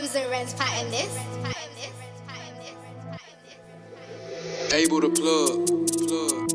firms and rents pattern this. Able to plug, plug.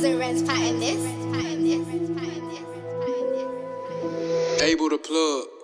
Firms and pattern this. Able to plug.